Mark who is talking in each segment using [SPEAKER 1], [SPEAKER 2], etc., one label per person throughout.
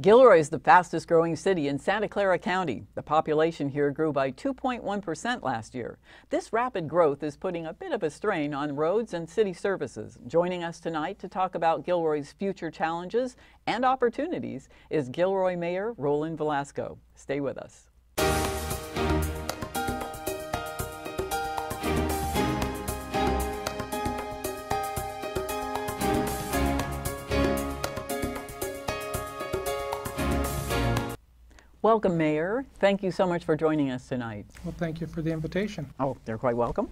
[SPEAKER 1] Gilroy is the fastest growing city in Santa Clara County. The population here grew by 2.1% last year. This rapid growth is putting a bit of a strain on roads and city services. Joining us tonight to talk about Gilroy's future challenges and opportunities is Gilroy Mayor Roland Velasco. Stay with us. Welcome, Mayor. Thank you so much for joining us tonight.
[SPEAKER 2] Well, thank you for the invitation.
[SPEAKER 1] Oh, they're quite welcome.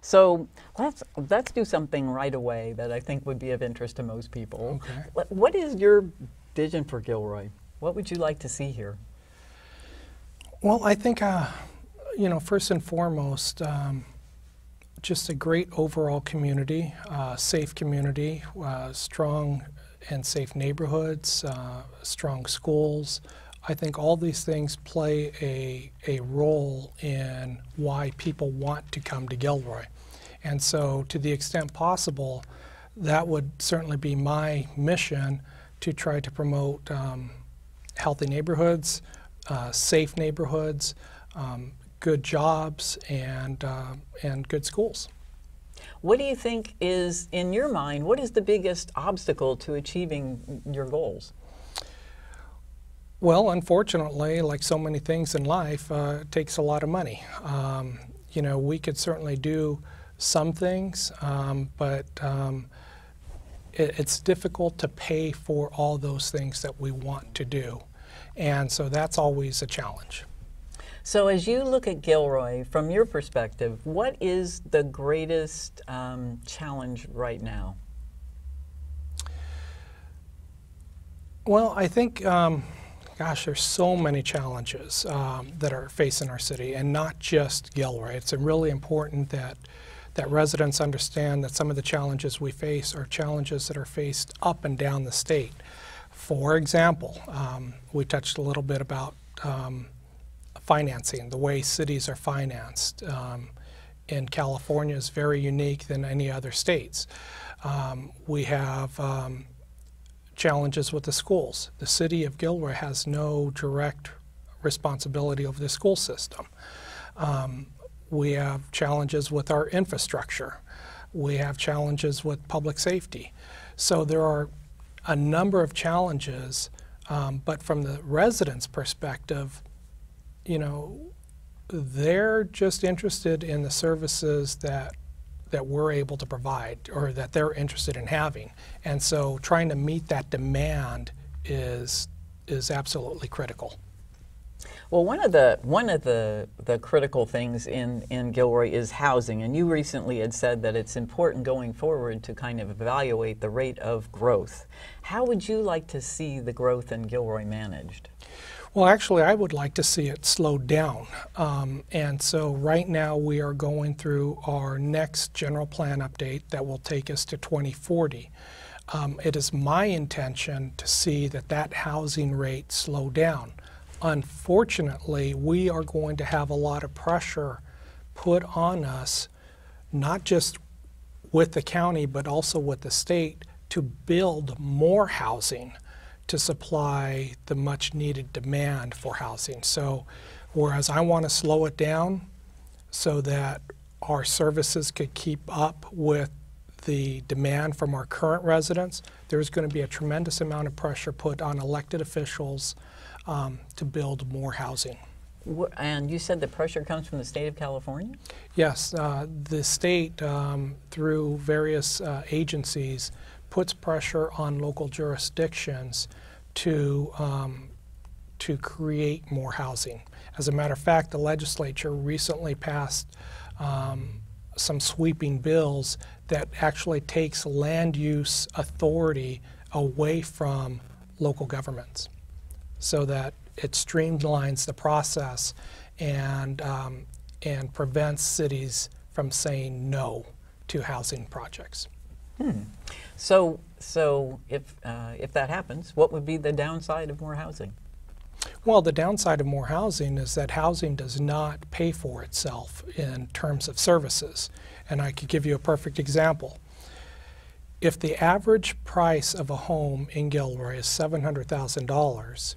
[SPEAKER 1] So let's let's do something right away that I think would be of interest to most people.
[SPEAKER 2] Okay.
[SPEAKER 1] What is your vision for Gilroy? What would you like to see here?
[SPEAKER 2] Well, I think, uh, you know, first and foremost, um, just a great overall community, uh, safe community, uh, strong and safe neighborhoods, uh, strong schools, I think all these things play a, a role in why people want to come to Gilroy. And so, to the extent possible, that would certainly be my mission to try to promote um, healthy neighborhoods, uh, safe neighborhoods, um, good jobs, and, uh, and good schools.
[SPEAKER 1] What do you think is, in your mind, what is the biggest obstacle to achieving your goals?
[SPEAKER 2] Well, unfortunately, like so many things in life, uh, it takes a lot of money. Um, you know, we could certainly do some things, um, but um, it, it's difficult to pay for all those things that we want to do. And so that's always a challenge.
[SPEAKER 1] So, as you look at Gilroy, from your perspective, what is the greatest um, challenge right now?
[SPEAKER 2] Well, I think um, gosh, there's so many challenges um, that are facing our city, and not just Gilroy. It's really important that that residents understand that some of the challenges we face are challenges that are faced up and down the state. For example, um, we touched a little bit about um, financing, the way cities are financed. Um, in California is very unique than any other states. Um, we have um, challenges with the schools. The city of Gilroy has no direct responsibility over the school system. Um, we have challenges with our infrastructure. We have challenges with public safety. So there are a number of challenges, um, but from the residents' perspective, you know, they're just interested in the services that that we're able to provide or that they're interested in having. And so trying to meet that demand is is absolutely critical.
[SPEAKER 1] Well, one of the one of the the critical things in in Gilroy is housing, and you recently had said that it's important going forward to kind of evaluate the rate of growth. How would you like to see the growth in Gilroy managed?
[SPEAKER 2] Well, actually, I would like to see it slowed down. Um, and so right now we are going through our next general plan update that will take us to 2040. Um, it is my intention to see that that housing rate slow down. Unfortunately, we are going to have a lot of pressure put on us, not just with the county, but also with the state, to build more housing to supply the much needed demand for housing. So, whereas I want to slow it down so that our services could keep up with the demand from our current residents, there's going to be a tremendous amount of pressure put on elected officials um, to build more housing.
[SPEAKER 1] And you said the pressure comes from the state of California?
[SPEAKER 2] Yes, uh, the state, um, through various uh, agencies, puts pressure on local jurisdictions to, um, to create more housing. As a matter of fact, the legislature recently passed um, some sweeping bills that actually takes land use authority away from local governments so that it streamlines the process and, um, and prevents cities from saying no to housing projects.
[SPEAKER 1] So, so if uh, if that happens, what would be the downside of more housing?
[SPEAKER 2] Well, the downside of more housing is that housing does not pay for itself in terms of services. And I could give you a perfect example. if the average price of a home in Gilroy is $700,000,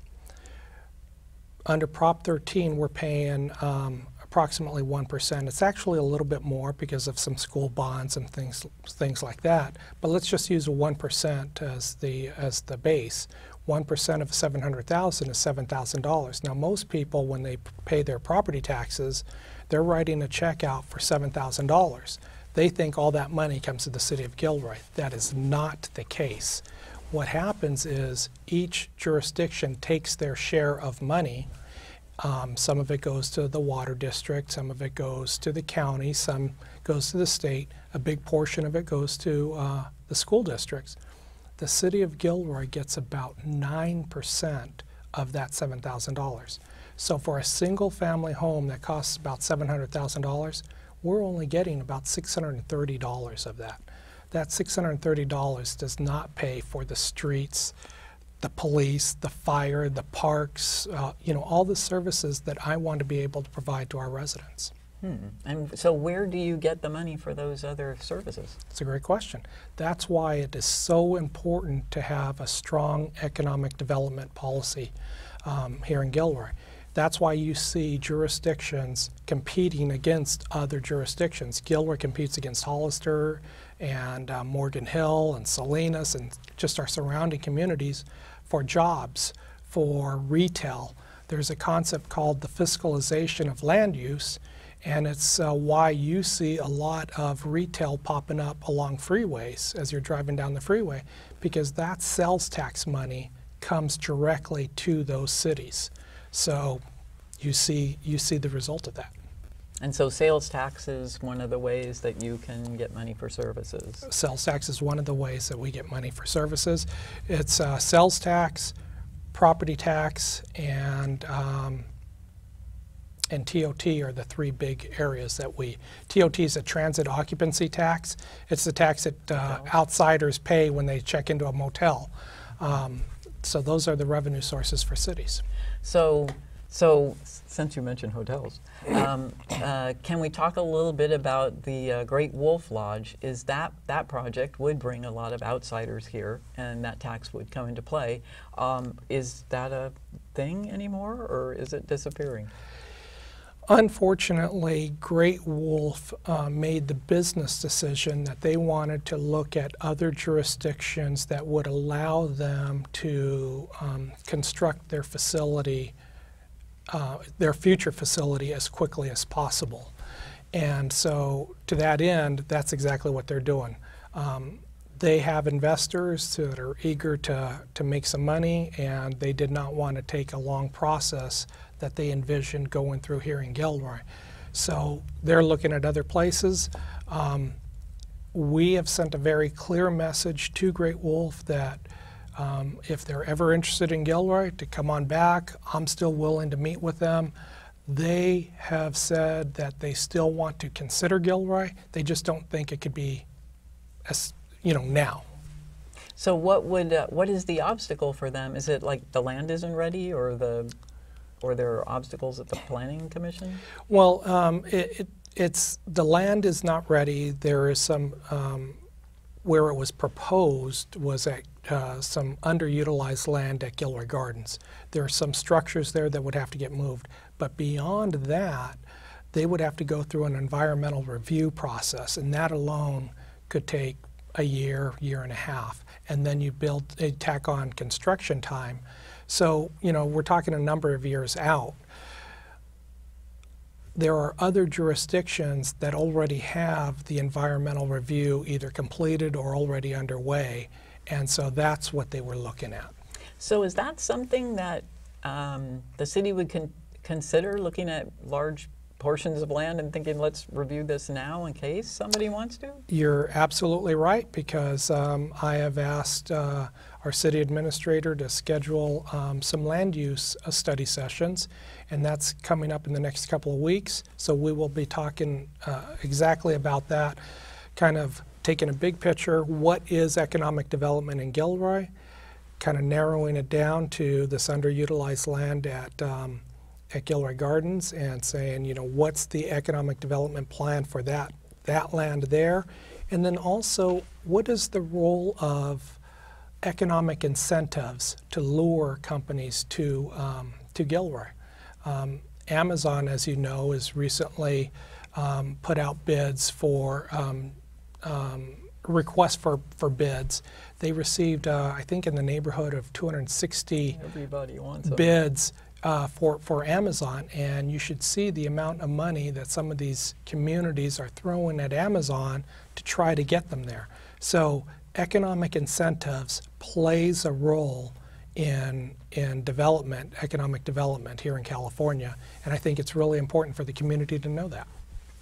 [SPEAKER 2] under Prop 13, we're paying um, approximately 1%. It's actually a little bit more because of some school bonds and things things like that. But let's just use a 1% as the as the base. 1% of 700,000 is $7,000. Now most people when they pay their property taxes, they're writing a check out for $7,000. They think all that money comes to the city of Gilroy. That is not the case. What happens is each jurisdiction takes their share of money. Um, some of it goes to the water district, some of it goes to the county, some goes to the state. A big portion of it goes to uh, the school districts. The city of Gilroy gets about 9% of that $7,000. So for a single family home that costs about $700,000, we're only getting about $630 of that. That $630 does not pay for the streets, the police, the fire, the parks, uh, you know, all the services that I want to be able to provide to our residents.
[SPEAKER 1] Hmm. And so, where do you get the money for those other services?
[SPEAKER 2] It's a great question. That's why it is so important to have a strong economic development policy um, here in Gilroy. That's why you see jurisdictions competing against other jurisdictions. Gilroy competes against Hollister and uh, Morgan Hill and Salinas and just our surrounding communities for jobs, for retail. There's a concept called the fiscalization of land use, and it's uh, why you see a lot of retail popping up along freeways as you're driving down the freeway, because that sales tax money comes directly to those cities. So you see, you see the result of that.
[SPEAKER 1] And so sales tax is one of the ways that you can get money for services.
[SPEAKER 2] Sales tax is one of the ways that we get money for services. It's uh, sales tax, property tax, and um, and TOT are the three big areas that we. TOT is a transit occupancy tax. It's the tax that uh, outsiders pay when they check into a motel. Um, so those are the revenue sources for cities.
[SPEAKER 1] So, so since you mentioned hotels, um, uh, can we talk a little bit about the uh, Great Wolf Lodge? Is that that project would bring a lot of outsiders here, and that tax would come into play? Um, is that a thing anymore, or is it disappearing?
[SPEAKER 2] Unfortunately, Great Wolf uh, made the business decision that they wanted to look at other jurisdictions that would allow them to um, construct their facility, uh, their future facility, as quickly as possible. And so, to that end, that's exactly what they're doing. Um, they have investors that are eager to, to make some money, and they did not want to take a long process that they envisioned going through here in Gilroy. So they're looking at other places. Um, we have sent a very clear message to Great Wolf that um, if they're ever interested in Gilroy, to come on back. I'm still willing to meet with them. They have said that they still want to consider Gilroy. They just don't think it could be, as, you know, now.
[SPEAKER 1] So what would uh, what is the obstacle for them? Is it like the land isn't ready, or the or there are obstacles at the planning commission?
[SPEAKER 2] Well, um, it, it, it's the land is not ready. There is some um, where it was proposed was at uh, some underutilized land at Gilroy Gardens. There are some structures there that would have to get moved, but beyond that, they would have to go through an environmental review process, and that alone could take a year, year and a half, and then you build, a tack on construction time. So, you know, we're talking a number of years out. There are other jurisdictions that already have the environmental review either completed or already underway, and so that's what they were looking at.
[SPEAKER 1] So, is that something that um, the city would con consider looking at large portions of land and thinking, let's review this now in case somebody wants to?
[SPEAKER 2] You're absolutely right because um, I have asked uh, our city administrator to schedule um, some land use uh, study sessions, and that's coming up in the next couple of weeks. So we will be talking uh, exactly about that, kind of taking a big picture what is economic development in Gilroy, kind of narrowing it down to this underutilized land at. Um, at Gilroy Gardens and saying, you know, what's the economic development plan for that that land there, And then also, what is the role of economic incentives to lure companies to, um, to Gilroy? Um, Amazon, as you know, has recently um, put out bids for um, requests for, for bids. They received, uh, I think, in the neighborhood of 260
[SPEAKER 1] Everybody wants
[SPEAKER 2] bids uh, for, for Amazon, and you should see the amount of money that some of these communities are throwing at Amazon to try to get them there. So economic incentives plays a role in, in development, economic development here in California, and I think it's really important for the community to know that.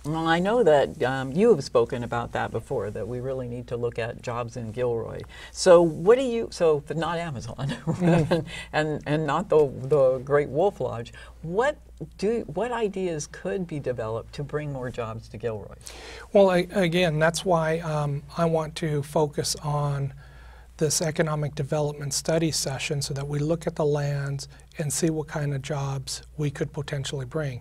[SPEAKER 1] Well, I know that um, you have spoken about that before, that we really need to look at jobs in Gilroy. So what do you, so not Amazon and, and not the, the Great Wolf Lodge, what, do, what ideas could be developed to bring more jobs to Gilroy?
[SPEAKER 2] Well, I, again, that's why um, I want to focus on this economic development study session so that we look at the lands and see what kind of jobs we could potentially bring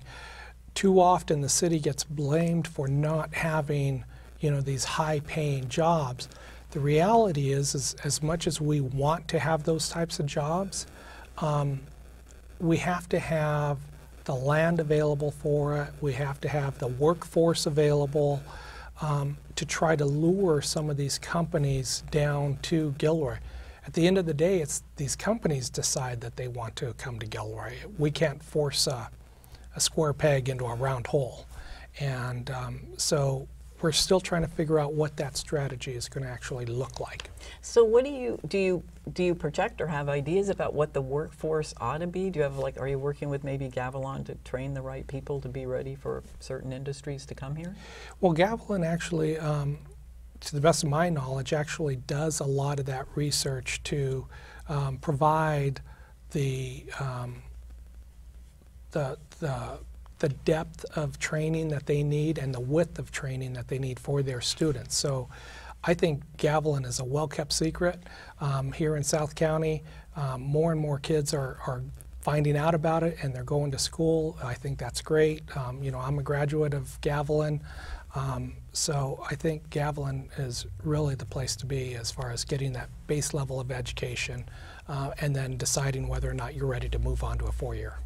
[SPEAKER 2] too often the city gets blamed for not having, you know, these high-paying jobs. The reality is, is, as much as we want to have those types of jobs, um, we have to have the land available for it. We have to have the workforce available um, to try to lure some of these companies down to Gilroy. At the end of the day, it's these companies decide that they want to come to Gilroy. We can't force a, a square peg into a round hole. And um, so we're still trying to figure out what that strategy is going to actually look like.
[SPEAKER 1] So what do you do you do you project or have ideas about what the workforce ought to be? Do you have like are you working with maybe Gavilan to train the right people to be ready for certain industries to come here?
[SPEAKER 2] Well, Gavilan actually um, to the best of my knowledge actually does a lot of that research to um, provide the um, the the, the depth of training that they need and the width of training that they need for their students. So I think Gavilan is a well-kept secret um, here in South County. Um, more and more kids are, are finding out about it and they're going to school. I think that's great. Um, you know, I'm a graduate of Gavilan. Um, so I think Gavilan is really the place to be as far as getting that base level of education uh, and then deciding whether or not you're ready to move on to a four-year.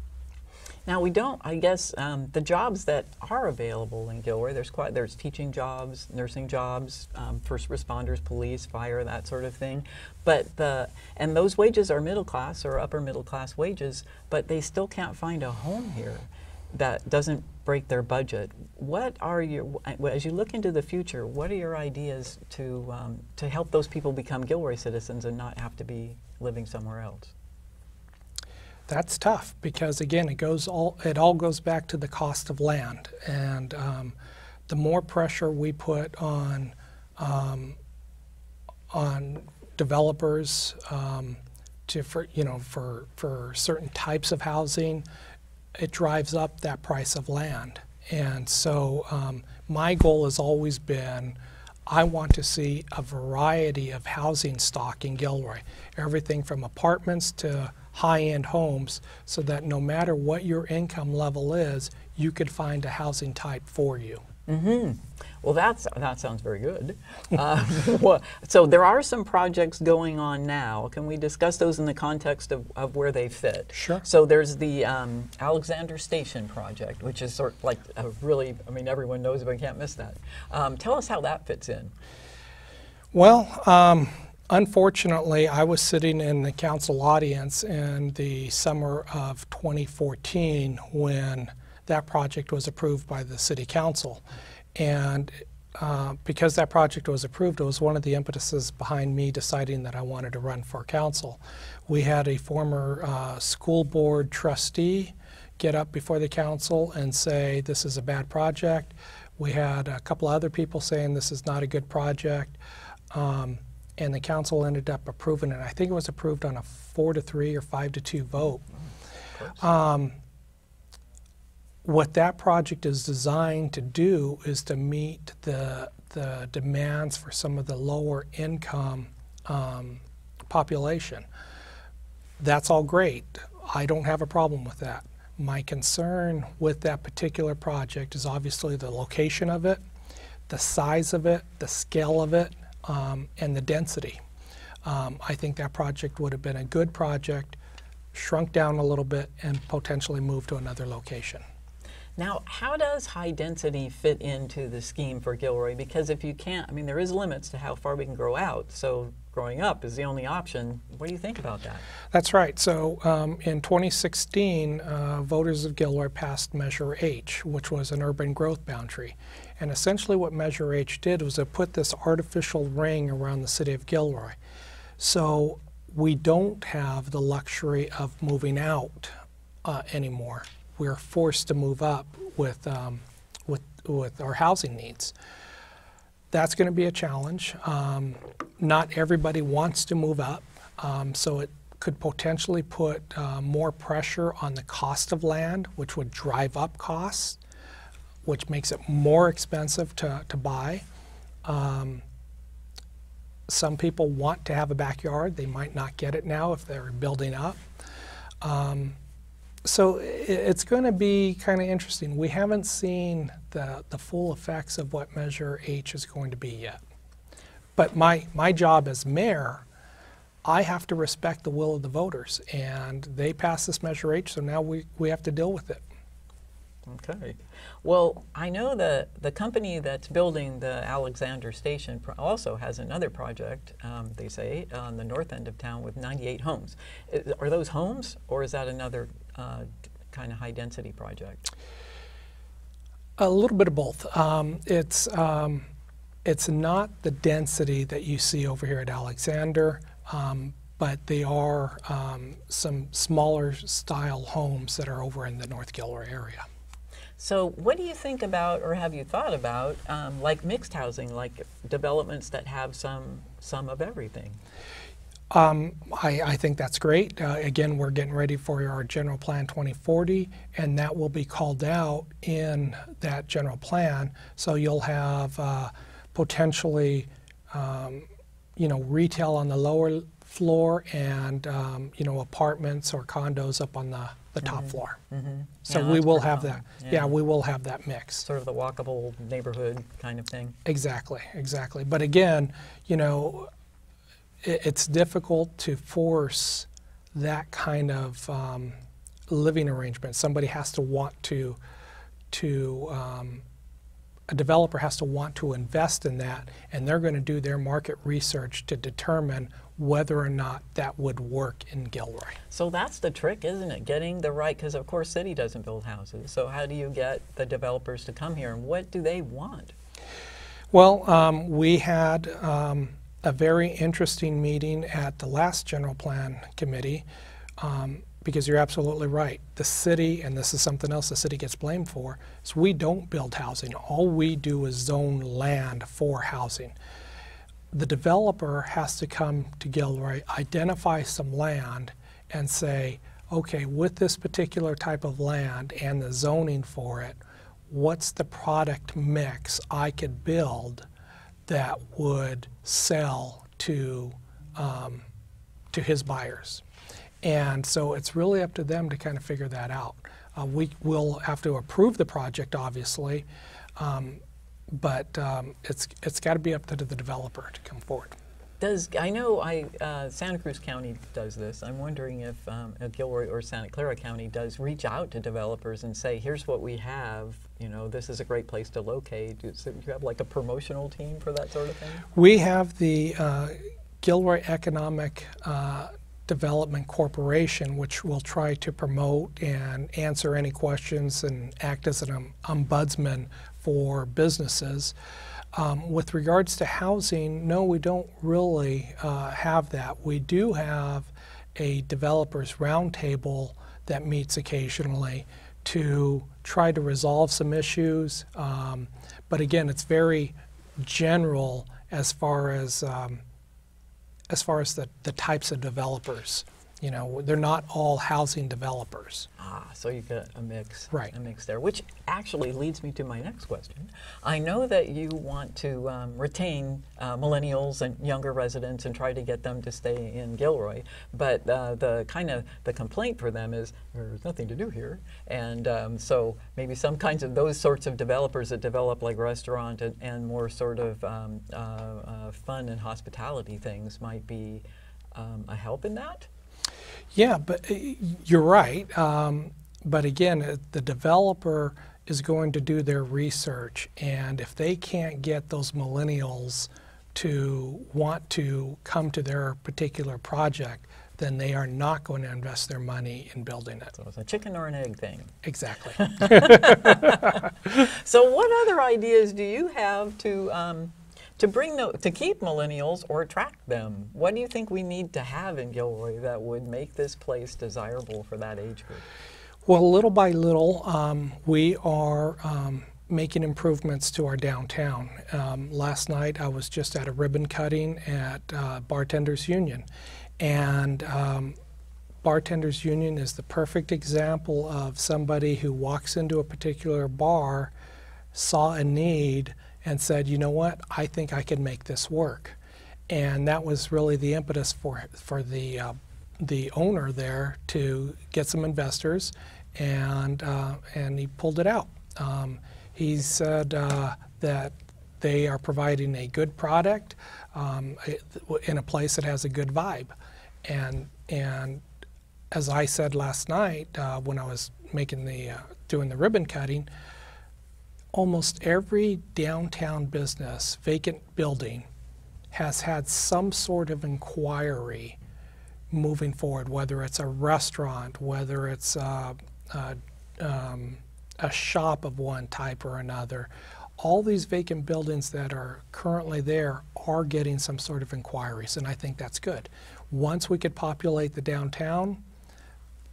[SPEAKER 1] Now we don't. I guess um, the jobs that are available in Gilroy, there's quite there's teaching jobs, nursing jobs, um, first responders, police, fire, that sort of thing. But the and those wages are middle class or upper middle class wages, but they still can't find a home here that doesn't break their budget. What are your as you look into the future? What are your ideas to um, to help those people become Gilroy citizens and not have to be living somewhere else?
[SPEAKER 2] That's tough because again it goes all it all goes back to the cost of land. And um, the more pressure we put on um, on developers um, to for you know for for certain types of housing it drives up that price of land. And so um, my goal has always been I want to see a variety of housing stock in Gilroy. Everything from apartments to high-end homes so that no matter what your income level is, you could find a housing type for you.
[SPEAKER 1] Mm-hmm. Well, that's, that sounds very good. uh, well, so there are some projects going on now. Can we discuss those in the context of, of where they fit?
[SPEAKER 2] Sure.
[SPEAKER 1] So there's the um, Alexander Station project, which is sort of like a really, I mean, everyone knows but can't miss that. Um, tell us how that fits in.
[SPEAKER 2] Well, um, Unfortunately, I was sitting in the council audience in the summer of 2014 when that project was approved by the city council. And uh, because that project was approved, it was one of the impetuses behind me deciding that I wanted to run for council. We had a former uh, school board trustee get up before the council and say this is a bad project. We had a couple other people saying this is not a good project. Um, and the council ended up approving it. I think it was approved on a four to three or five to two vote. Um, what that project is designed to do is to meet the the demands for some of the lower income um, population. That's all great. I don't have a problem with that. My concern with that particular project is obviously the location of it the size of it, the scale of it, um, and the density. Um, I think that project would have been a good project, shrunk down a little bit, and potentially moved to another location.
[SPEAKER 1] Now, how does high density fit into the scheme for Gilroy? Because if you can't, I mean, there is limits to how far we can grow out. So growing up is the only option. What do you think about that?
[SPEAKER 2] That's right. So um, in 2016, uh, voters of Gilroy passed Measure H, which was an urban growth boundary. And essentially, what Measure H did was it put this artificial ring around the city of Gilroy. So we don't have the luxury of moving out uh, anymore we're forced to move up with, um, with, with our housing needs. That's going to be a challenge. Um, not everybody wants to move up, um, so it could potentially put uh, more pressure on the cost of land, which would drive up costs, which makes it more expensive to, to buy. Um, some people want to have a backyard. They might not get it now if they're building up. Um, so it's going to be kind of interesting. We haven't seen the, the full effects of what Measure H is going to be yet. But my, my job as mayor, I have to respect the will of the voters. And they passed this Measure H, so now we, we have to deal with it.
[SPEAKER 1] Okay. Well, I know that the company that's building the Alexander Station also has another project, um, they say, on the north end of town with 98 homes. Are those homes, or is that another uh, kind of high density project?
[SPEAKER 2] A little bit of both. Um, it's um, it's not the density that you see over here at Alexander, um, but they are um, some smaller style homes that are over in the North Gilroy area.
[SPEAKER 1] So, what do you think about, or have you thought about, um, like mixed housing, like developments that have some some of everything?
[SPEAKER 2] Um, I, I, think that's great. Uh, again, we're getting ready for our General Plan 2040, and that will be called out in that general plan. So you'll have uh, potentially, um, you know, retail on the lower floor and um, you know apartments or condos up on the, the top mm -hmm. floor. Mm -hmm. So yeah, we will have that. Yeah. yeah. we will have that mix.
[SPEAKER 1] Sort of the walkable neighborhood kind of thing.
[SPEAKER 2] Exactly, exactly. But again, you know, it's difficult to force that kind of um, living arrangement. Somebody has to want to, to um, a developer has to want to invest in that, and they're going to do their market research to determine whether or not that would work in Gilroy.
[SPEAKER 1] So that's the trick, isn't it? Getting the right, because of course, city doesn't build houses. So how do you get the developers to come here, and what do they want?
[SPEAKER 2] Well, um, we had um, a very interesting meeting at the last general plan committee um, because you're absolutely right. The city, and this is something else the city gets blamed for, is we don't build housing. All we do is zone land for housing. The developer has to come to Gilroy, identify some land, and say, okay, with this particular type of land and the zoning for it, what's the product mix I could build that would sell to um, to his buyers. And so it's really up to them to kind of figure that out. Uh, we will have to approve the project, obviously, um, but um, it's it's got to be up to the developer to come forward.
[SPEAKER 1] Does I know I uh, Santa Cruz County does this. I'm wondering if um, Gilroy or Santa Clara County does reach out to developers and say, "Here's what we have. You know, this is a great place to locate." Do you have like a promotional team for that sort of thing?
[SPEAKER 2] We have the uh, Gilroy Economic uh, Development Corporation, which will try to promote and answer any questions and act as an ombudsman for businesses. Um, with regards to housing, no, we don't really uh, have that. We do have a developers roundtable that meets occasionally to try to resolve some issues. Um, but again, it's very general as far as um, as far as the, the types of developers. You know, they're not all housing developers.
[SPEAKER 1] Ah, so you've got a mix,
[SPEAKER 2] Right.
[SPEAKER 1] a mix there, which actually leads me to my next question. I know that you want to um, retain uh, millennials and younger residents and try to get them to stay in Gilroy, but uh, the kind of the complaint for them is there's nothing to do here, and um, so maybe some kinds of those sorts of developers that develop like restaurant and, and more sort of um, uh, uh, fun and hospitality things might be um, a help in that.
[SPEAKER 2] Yeah, but uh, you're right. Um, but again, uh, the developer is going to do their research, and if they can't get those millennials to want to come to their particular project, then they are not going to invest their money in building it.
[SPEAKER 1] So it's a chicken or an egg thing.
[SPEAKER 2] Exactly.
[SPEAKER 1] So, what other ideas do you have to um, to bring the, to keep millennials or attract them? What do you think we need to have in Gilroy that would make this place desirable for that age group?
[SPEAKER 2] Well, little by little, um, we are um, making improvements to our downtown. Um, last night, I was just at a ribbon cutting at uh, Bartenders Union, and um, Bartenders Union is the perfect example of somebody who walks into a particular bar, saw a need, and said, "You know what? I think I can make this work." And that was really the impetus for for the uh, the owner there to get some investors, and uh, and he pulled it out. Um, he said uh, that they are providing a good product um, in a place that has a good vibe, and and as I said last night uh, when I was making the uh, doing the ribbon cutting, almost every downtown business vacant building has had some sort of inquiry moving forward, whether it's a restaurant, whether it's uh, uh, um, a shop of one type or another. All these vacant buildings that are currently there are getting some sort of inquiries, and I think that's good. Once we could populate the downtown,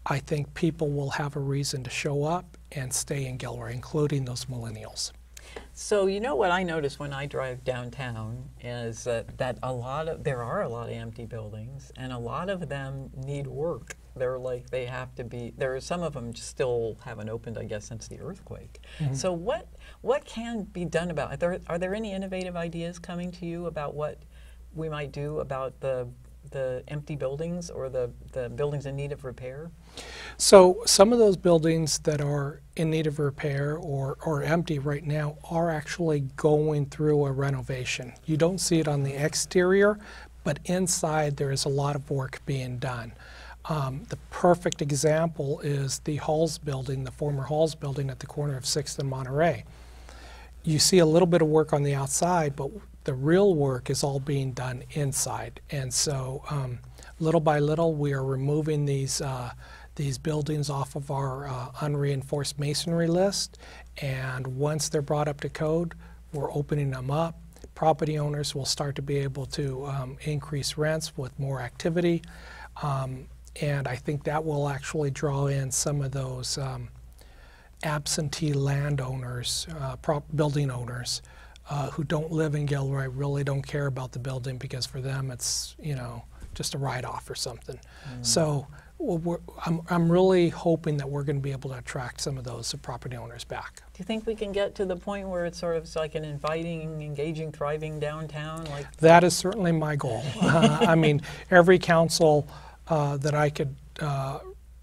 [SPEAKER 2] I think people will have a reason to show up and stay in Gilroy, including those millennials.
[SPEAKER 1] So you know what I notice when I drive downtown is that, that a lot of there are a lot of empty buildings and a lot of them need work. They're like they have to be there are some of them still haven't opened I guess since the earthquake. Mm-hmm. So what what can be done about it? Are there, are there any innovative ideas coming to you about what we might do about the the empty buildings or the, the buildings in need of repair?
[SPEAKER 2] So some of those buildings that are in need of repair or, or empty right now are actually going through a renovation. You don't see it on the exterior, but inside there is a lot of work being done. Um, the perfect example is the Halls building, the former Halls building at the corner of 6th and Monterey. You see a little bit of work on the outside, but the real work is all being done inside. And so, um, little by little, we are removing these uh, these buildings off of our uh, unreinforced masonry list. And once they're brought up to code, we're opening them up. Property owners will start to be able to um, increase rents with more activity. Um, and I think that will actually draw in some of those um, absentee landowners, uh, prop building owners, uh, who don't live in Gilroy, really don't care about the building because for them it's, you know, just a write-off or something. So well, we're, I'm, I'm really hoping that we're going to be able to attract some of those property owners back.
[SPEAKER 1] Do you think we can get to the point where it's sort of like an inviting, engaging, thriving downtown? Like
[SPEAKER 2] That is certainly my goal. Uh, I mean, every council uh, that I could uh,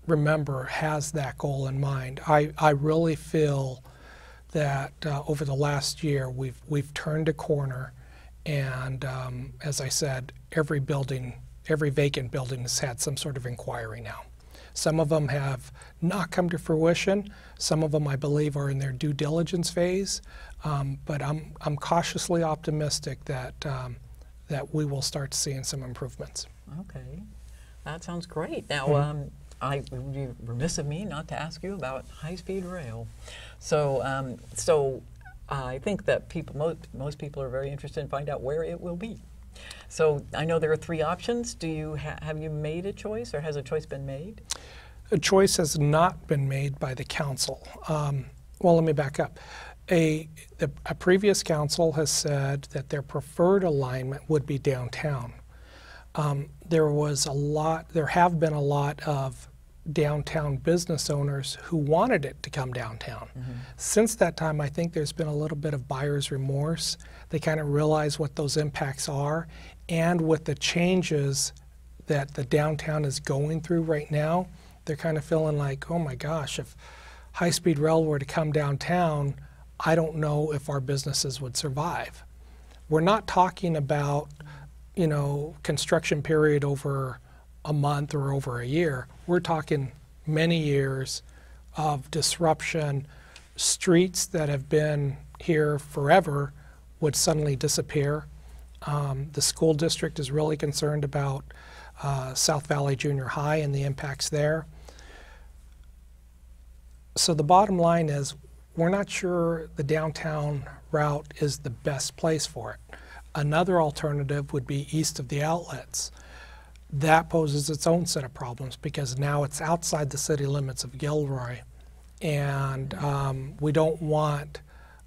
[SPEAKER 2] remember has that goal in mind. I, I really feel that uh, over the last year we've we've turned a corner, and um, as I said, every building, every vacant building has had some sort of inquiry now. Some of them have not come to fruition. Some of them, I believe, are in their due diligence phase. Um, but I'm I'm cautiously optimistic that um, that we will start seeing some improvements.
[SPEAKER 1] Okay, that sounds great. Now, um, I it would be remiss of me not to ask you about high-speed rail. So, um, so I think that people, most, most people are very interested in find out where it will be. So I know there are three options. Do you ha- have you made a choice, or has a choice been made?
[SPEAKER 2] A choice has not been made by the council. Um, well, let me back up. A, the, a previous council has said that their preferred alignment would be downtown. Um, there was a lot, there have been a lot of downtown business owners who wanted it to come downtown. Since that time, I think there's been a little bit of buyer's remorse. They kind of realize what those impacts are, and with the changes that the downtown is going through right now, they're kind of feeling like, oh my gosh, if high speed rail were to come downtown, I don't know if our businesses would survive. We're not talking about, you know, construction period over a month or over a year. We're talking many years of disruption. Streets that have been here forever would suddenly disappear. Um, the school district is really concerned about uh, South Valley Junior High and the impacts there. So the bottom line is, we're not sure the downtown route is the best place for it. Another alternative would be east of the outlets. That poses its own set of problems because now it's outside the city limits of Gilroy, and um, we don't want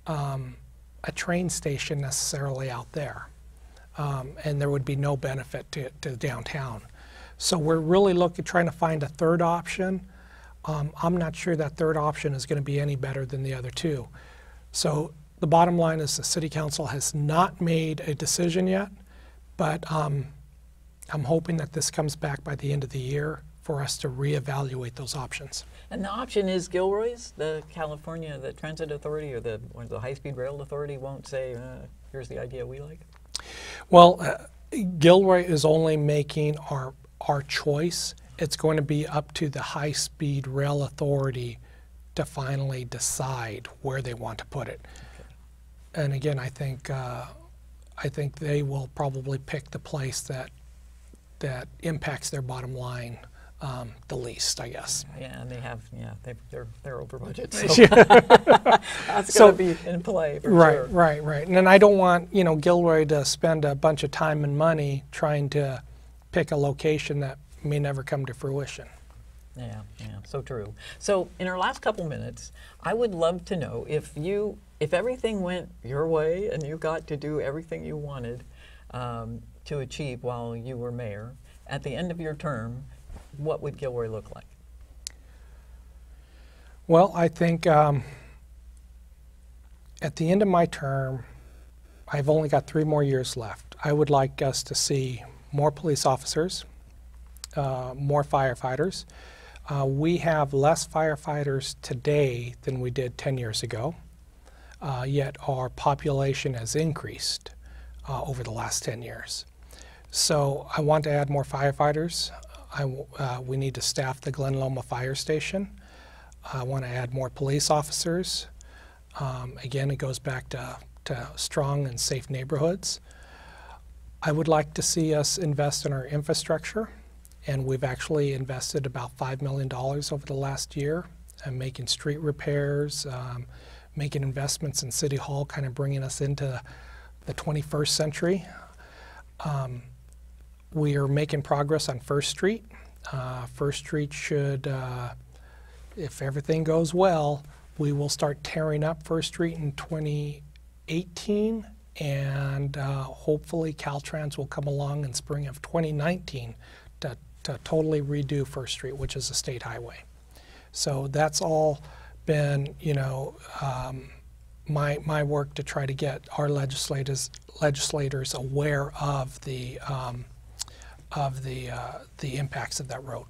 [SPEAKER 2] um, a train station necessarily out there, um, and there would be no benefit to, to downtown. So we're really looking, trying to find a third option. Um, I'm not sure that third option is going to be any better than the other two. So the bottom line is the city council has not made a decision yet, but um, I'm hoping that this comes back by the end of the year for us to reevaluate those options.
[SPEAKER 1] And the option is Gilroy's, the California, the Transit Authority or the, or the High Speed Rail Authority won't say, uh, here's the idea we like?
[SPEAKER 2] Well, uh, Gilroy is only making our our choice. It's going to be up to the High Speed Rail Authority to finally decide where they want to put it. And again, I think uh, I think they will probably pick the place that that impacts their bottom line um, the least, I guess.
[SPEAKER 1] Yeah, and they have, yeah, they, they're, they're over budget, so that's
[SPEAKER 2] So-
[SPEAKER 1] gonna be in play for sure.
[SPEAKER 2] Right,
[SPEAKER 1] sure.
[SPEAKER 2] right, right. And then I don't want you know Gilroy to spend a bunch of time and money trying to pick a location that may never come to fruition.
[SPEAKER 1] Yeah, yeah, so true. So in our last couple minutes, I would love to know if you, if everything went your way and you got to do everything you wanted um, to achieve while you were mayor, at the end of your term, what would Gilroy look like?
[SPEAKER 2] Well, I think um, at the end of my term, I've only got three more years left. I would like us to see more police officers, uh, more firefighters. Uh, we have less firefighters today than we did 10 years ago, uh, yet our population has increased uh, over the last 10 years. So I want to add more firefighters. I uh, we need to staff the Glen Loma Fire Station. I want to add more police officers. Um, again, it goes back to, to strong and safe neighborhoods. I would like to see us invest in our infrastructure, and we've actually invested about $5 million over the last year and making street repairs, um, making investments in City Hall, kind of bringing us into the 21st century. Um, we are making progress on First Street. Uh, First Street should uh, if everything goes well, we will start tearing up First Street in 2018, and uh, hopefully Caltrans will come along in spring of 2019 to, to totally redo First Street, which is a state highway. So that's all been, you know, um, my my work to try to get our legislators legislators aware of the um, of the uh, the impacts of that road.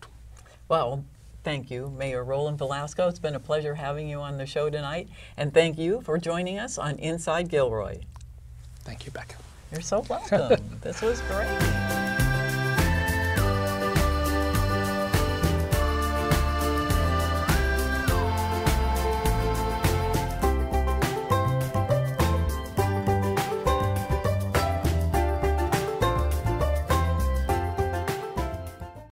[SPEAKER 1] Well, thank you, Mayor Roland Velasco. It's been a pleasure having you on the show tonight. And thank you for joining us on Inside Gilroy.
[SPEAKER 2] Thank you, Becca.
[SPEAKER 1] You're so welcome. this was great.